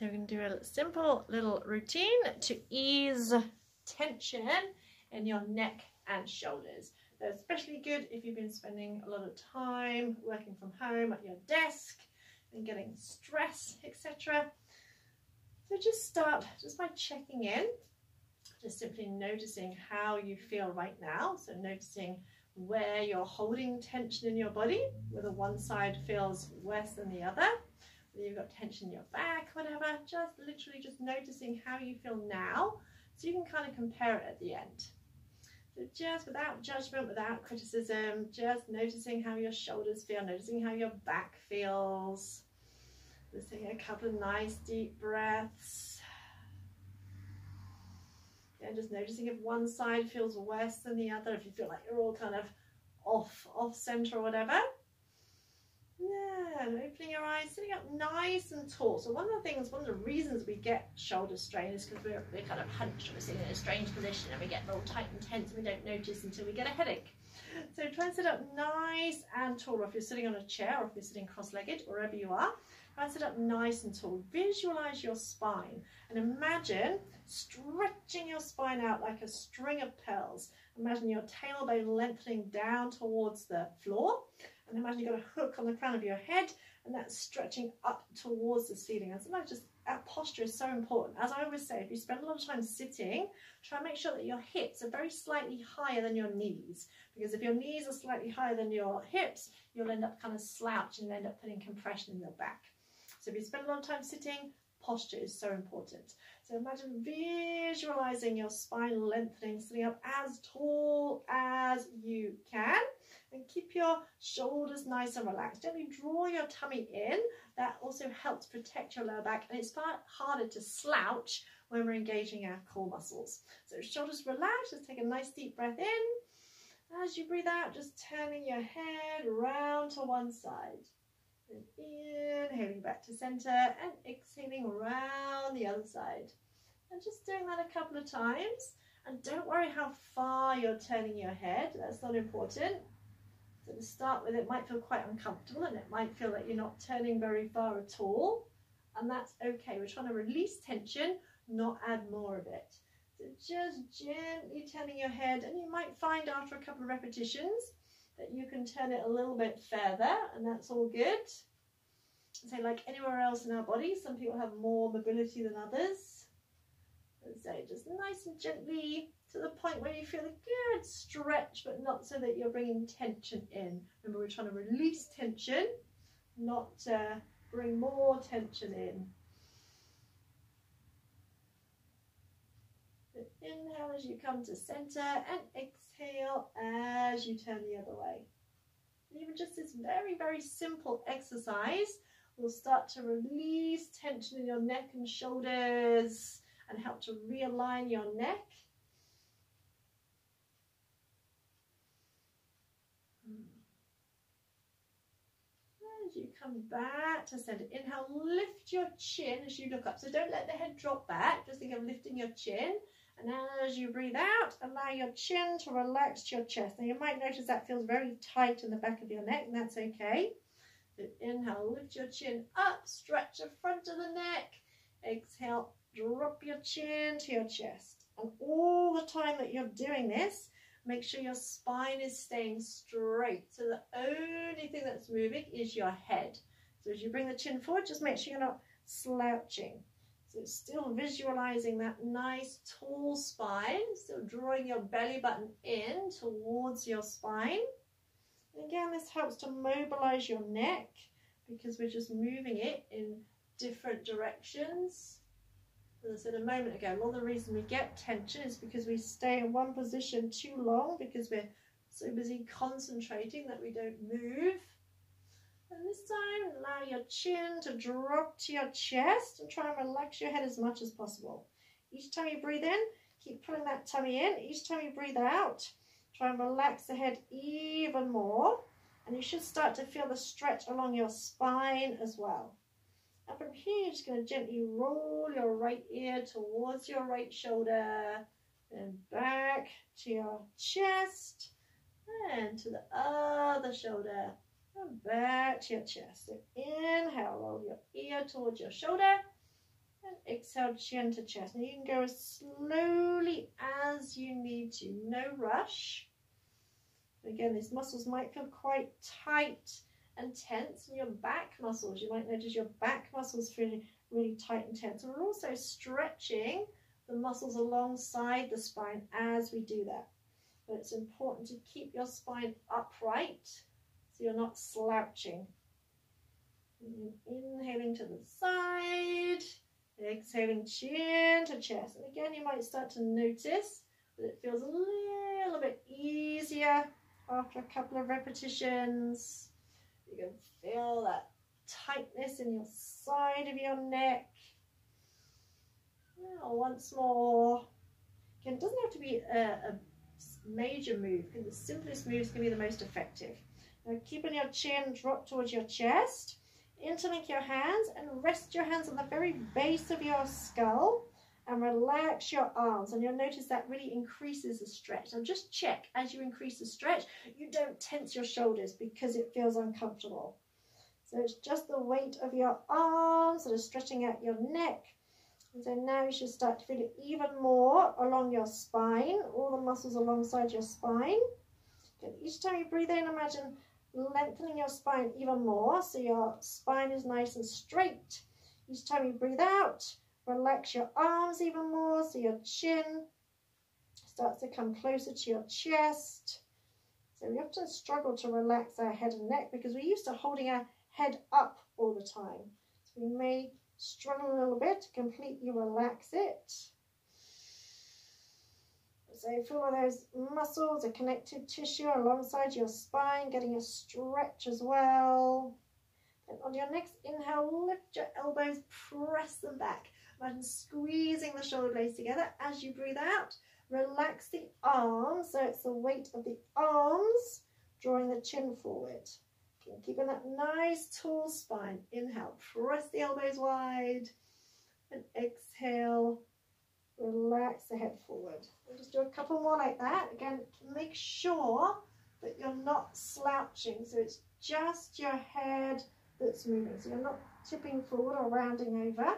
So we're going to do a simple little routine to ease tension in your neck and shoulders. They're especially good if you've been spending a lot of time working from home at your desk and getting stress, etc. So just start just by checking in, just simply noticing how you feel right now. So noticing where you're holding tension in your body, whether one side feels worse than the other, you've got tension in your back, whatever, just literally just noticing how you feel now so you can kind of compare it at the end. So just without judgment, without criticism, just noticing how your shoulders feel, noticing how your back feels. Just taking a couple of nice deep breaths. And just noticing if one side feels worse than the other, if you feel like you're all kind of off, off center or whatever. And opening your eyes, sitting up nice and tall. So one of the things, one of the reasons we get shoulder strain is because we're, we're kind of hunched, and we're sitting in a strange position and we get all tight and tense and we don't notice until we get a headache. So try and sit up nice and tall, or if you're sitting on a chair or if you're sitting cross-legged, wherever you are, try and sit up nice and tall. Visualize your spine and imagine stretching your spine out like a string of pearls. Imagine your tailbone lengthening down towards the floor and imagine you've got a hook on the crown of your head and that's stretching up towards the ceiling. And sometimes just that posture is so important. As I always say, if you spend a lot of time sitting, try and make sure that your hips are very slightly higher than your knees. Because if your knees are slightly higher than your hips, you'll end up kind of slouching and end up putting compression in your back. So if you spend a lot of time sitting, posture is so important. So imagine visualizing your spine lengthening, sitting up as tall as you can and keep your shoulders nice and relaxed. Gently draw your tummy in. That also helps protect your lower back and it's far harder to slouch when we're engaging our core muscles. So shoulders relaxed, just take a nice deep breath in. As you breathe out, just turning your head around to one side. And inhaling back to center and exhaling around the other side. And just doing that a couple of times. And don't worry how far you're turning your head, that's not important. To start with, it might feel quite uncomfortable and it might feel like you're not turning very far at all. And that's okay. We're trying to release tension, not add more of it. So just gently turning your head and you might find after a couple of repetitions that you can turn it a little bit further and that's all good. So like anywhere else in our body, some people have more mobility than others. So just nice and gently to the point where you feel a good stretch, but not so that you're bringing tension in. Remember, we're trying to release tension, not uh, bring more tension in. Inhale as you come to center and exhale as you turn the other way. And even just this very, very simple exercise will start to release tension in your neck and shoulders and help to realign your neck as you come back to center. Inhale, lift your chin as you look up. So don't let the head drop back. Just think of lifting your chin. And as you breathe out, allow your chin to relax to your chest. Now you might notice that feels very tight in the back of your neck, and that's okay. So inhale, lift your chin up, stretch the front of the neck. Exhale, drop your chin to your chest. And all the time that you're doing this, Make sure your spine is staying straight. So the only thing that's moving is your head. So as you bring the chin forward, just make sure you're not slouching. So still visualizing that nice tall spine, still drawing your belly button in towards your spine. And again, this helps to mobilize your neck because we're just moving it in different directions. As I said a moment ago, of the reason we get tension is because we stay in one position too long because we're so busy concentrating that we don't move. And this time, allow your chin to drop to your chest and try and relax your head as much as possible. Each time you breathe in, keep pulling that tummy in. Each time you breathe out, try and relax the head even more. And you should start to feel the stretch along your spine as well. From here, you're just going to gently roll your right ear towards your right shoulder and back to your chest and to the other shoulder and back to your chest. So inhale, roll your ear towards your shoulder And exhale, chin to chest. And you can go as slowly as you need to, no rush. Again, these muscles might feel quite tight and tense in your back muscles. You might notice your back muscles feeling really tight and tense. And we're also stretching the muscles alongside the spine as we do that. But it's important to keep your spine upright so you're not slouching. Inhaling to the side, exhaling chin to chest. And again, you might start to notice that it feels a little bit easier after a couple of repetitions. You can feel that tightness in your side of your neck. Now, once more. Again, it doesn't have to be a, a major move the simplest moves can be the most effective. Now keeping your chin drop towards your chest, interlink your hands and rest your hands on the very base of your skull and relax your arms and you'll notice that really increases the stretch. Now just check as you increase the stretch, you don't tense your shoulders because it feels uncomfortable. So it's just the weight of your arms that are stretching out your neck and so now you should start to feel it even more along your spine, all the muscles alongside your spine. And each time you breathe in, imagine lengthening your spine even more so your spine is nice and straight. Each time you breathe out, relax your arms even more so your chin starts to come closer to your chest. So we often struggle to relax our head and neck because we're used to holding our head up all the time. So we may struggle a little bit to completely relax it. So feel all those muscles, a connective tissue alongside your spine, getting a stretch as well. And on your next inhale, lift your elbows, press them back. Imagine squeezing the shoulder blades together as you breathe out. Relax the arms, so it's the weight of the arms drawing the chin forward. Keeping that nice tall spine. Inhale, press the elbows wide. And exhale, relax the head forward. We'll just do a couple more like that. Again, make sure that you're not slouching. So it's just your head that's moving. So you're not tipping forward or rounding over.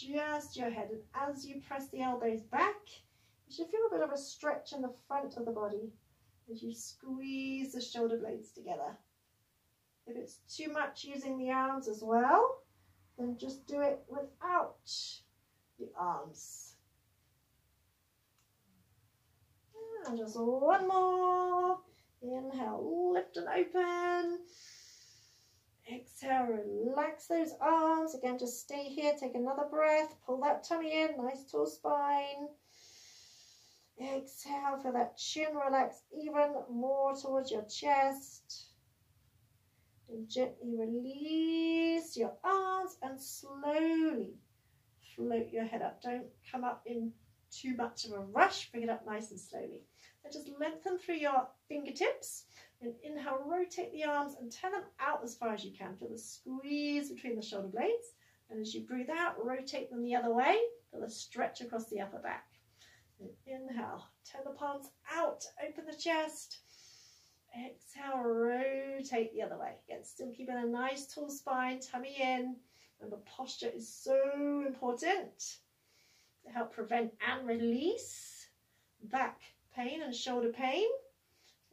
Just your head. And as you press the elbows back, you should feel a bit of a stretch in the front of the body as you squeeze the shoulder blades together. If it's too much using the arms as well, then just do it without the arms. And just one more. Inhale, lift and open. Exhale, relax those arms. Again, just stay here. Take another breath. Pull that tummy in. Nice tall spine. Exhale, feel that chin relax even more towards your chest. And gently release your arms and slowly float your head up. Don't come up in too much of a rush. Bring it up nice and slowly. And just lengthen through your fingertips. And inhale, rotate the arms and turn them out as far as you can. Feel the squeeze between the shoulder blades. And as you breathe out, rotate them the other way. Feel the stretch across the upper back. Inhale, turn the palms out, open the chest. Exhale, rotate the other way. Again, still keeping a nice tall spine, tummy in. The posture is so important to help prevent and release back pain and shoulder pain.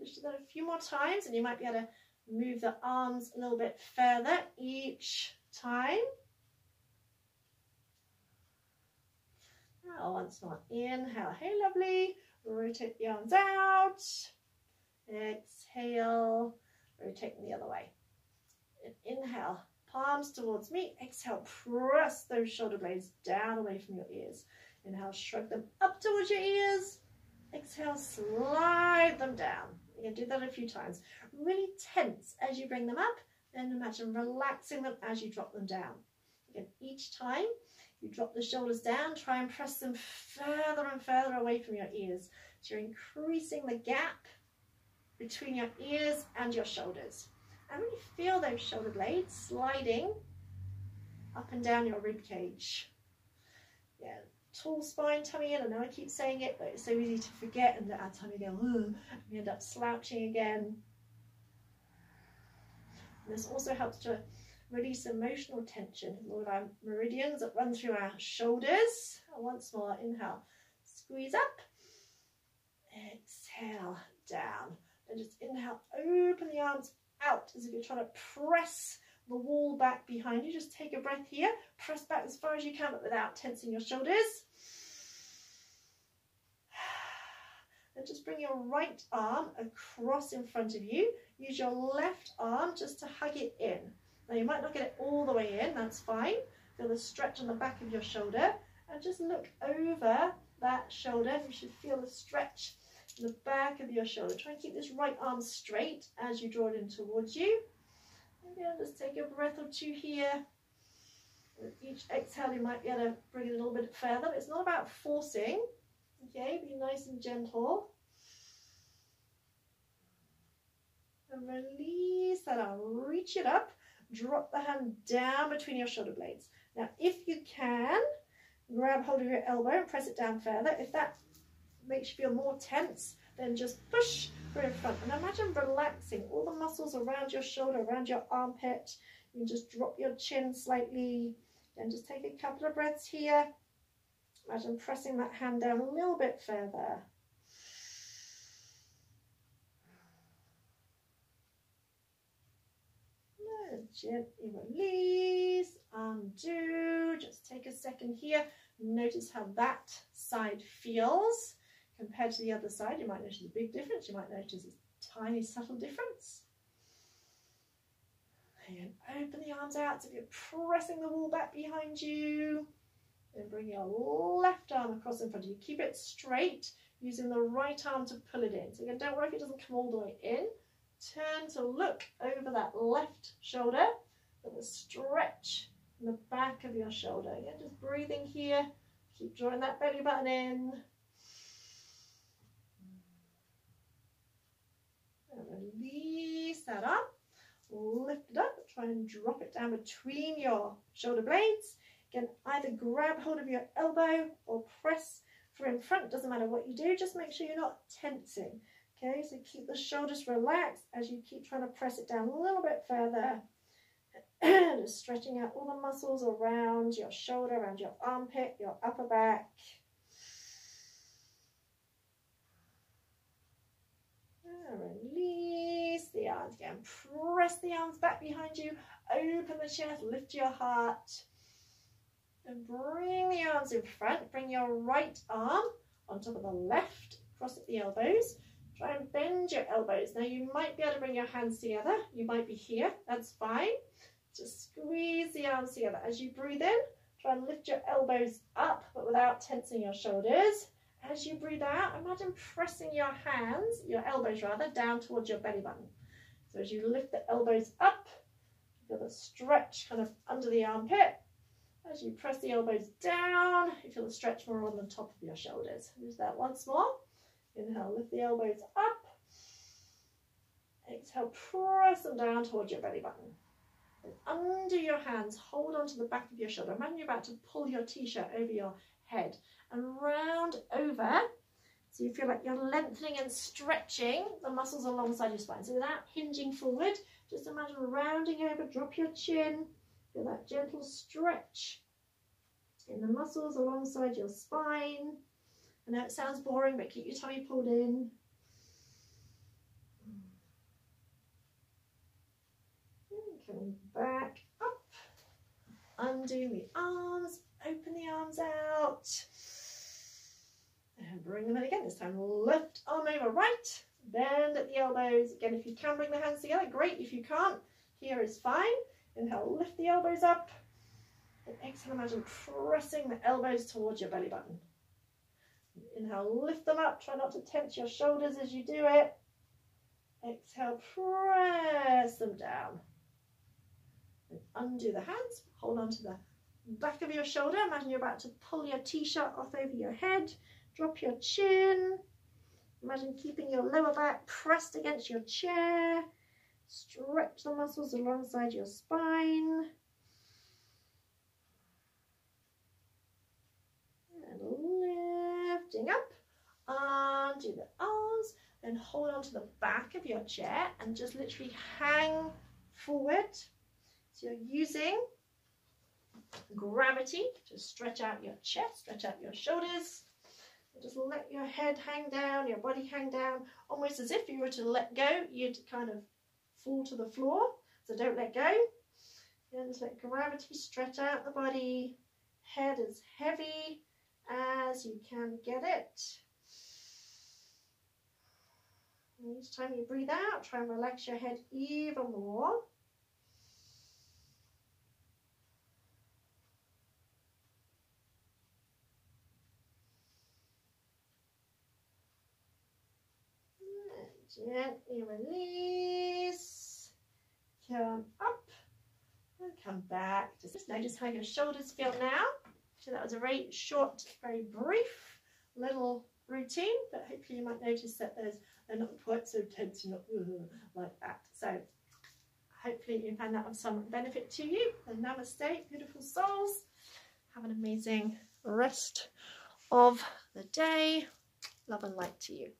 Do that a few more times and you might be able to move the arms a little bit further each time. Now once more, inhale, hey lovely, rotate the arms out. Exhale, rotating the other way. And inhale, palms towards me. Exhale, press those shoulder blades down away from your ears. Inhale, shrug them up towards your ears. Exhale, slide them down. You can do that a few times. Really tense as you bring them up, and imagine relaxing them as you drop them down. Again, each time you drop the shoulders down, try and press them further and further away from your ears. So you're increasing the gap between your ears and your shoulders. And really feel those shoulder blades sliding up and down your rib cage. Yeah, tall spine, tummy in. I know I keep saying it, but it's so easy to forget and that our tummy go, we end up slouching again. And this also helps to release emotional tension. All our meridians that run through our shoulders. And once more, inhale, squeeze up, exhale, down. And just inhale, open the arms out as if you're trying to press the wall back behind you. Just take a breath here, press back as far as you can, but without tensing your shoulders. And just bring your right arm across in front of you. Use your left arm just to hug it in. Now you might not get it all the way in, that's fine. Feel the stretch on the back of your shoulder and just look over that shoulder. You should feel the stretch in the back of your shoulder. Try and keep this right arm straight as you draw it in towards you. I'll just take a breath or two here. With each exhale, you might be able to bring it a little bit further. It's not about forcing. Okay, be nice and gentle. And release that arm. Reach it up. Drop the hand down between your shoulder blades. Now, if you can, grab hold of your elbow and press it down further. If that makes you feel more tense, then just push for in front. And imagine relaxing all the muscles around your shoulder, around your armpit. You can just drop your chin slightly Then just take a couple of breaths here. Imagine pressing that hand down a little bit further. Gently release, undo. Just take a second here. Notice how that side feels compared to the other side. You might notice a big difference. You might notice a tiny subtle difference. And open the arms out so you're pressing the wall back behind you. Then bring your left arm across in front of you. Keep it straight, using the right arm to pull it in. So again, don't worry if it doesn't come all the way in. Turn to look over that left shoulder with a stretch in the back of your shoulder. Again, just breathing here. Keep drawing that belly button in. And release that up. Lift it up. Try and drop it down between your shoulder blades. Again, either grab hold of your elbow or press for in front. Doesn't matter what you do. Just make sure you're not tensing. Okay, so keep the shoulders relaxed as you keep trying to press it down a little bit further. Just stretching out all the muscles around your shoulder, around your armpit, your upper back. Again. Press the arms back behind you. Open the chest. Lift your heart. And bring the arms in front. Bring your right arm on top of the left. Cross at the elbows. Try and bend your elbows. Now you might be able to bring your hands together. You might be here. That's fine. Just squeeze the arms together. As you breathe in, try and lift your elbows up, but without tensing your shoulders. As you breathe out, imagine pressing your hands, your elbows rather, down towards your belly button. So as you lift the elbows up, you feel the stretch kind of under the armpit. As you press the elbows down, you feel the stretch more on the top of your shoulders. Use that once more. Inhale, lift the elbows up. Exhale, press them down towards your belly button. And under your hands, hold onto the back of your shoulder. Imagine you're about to pull your t-shirt over your head and round over so you feel like you're lengthening and stretching the muscles alongside your spine. So without hinging forward, just imagine rounding over, drop your chin, feel that gentle stretch in the muscles alongside your spine. I know it sounds boring, but keep your tummy pulled in. coming back up, undoing the arms, open the arms out, and bring them in again. This time, lift arm over right, bend at the elbows. Again, if you can bring the hands together, great. If you can't, here is fine. Inhale, lift the elbows up. And exhale, imagine pressing the elbows towards your belly button. Inhale, lift them up. Try not to tense your shoulders as you do it. Exhale, press them down. And undo the hands. Hold on to the back of your shoulder. Imagine you're about to pull your t-shirt off over your head. Drop your chin. Imagine keeping your lower back pressed against your chair. Stretch the muscles alongside your spine. And lifting up. Undo the arms. and hold on to the back of your chair and just literally hang forward So you're using gravity to stretch out your chest, stretch out your shoulders. Just let your head hang down, your body hang down, almost as if you were to let go, you'd kind of fall to the floor. So don't let go. And just let gravity stretch out the body. Head as heavy as you can get it. And each time you breathe out, try and relax your head even more. Gently release. Come up and come back. Just notice how your shoulders feel now. So that was a very short, very brief little routine, but hopefully you might notice that they're not quite so tense, not uh, like that. So hopefully you found that of some benefit to you. And namaste, beautiful souls. Have an amazing rest of the day. Love and light to you.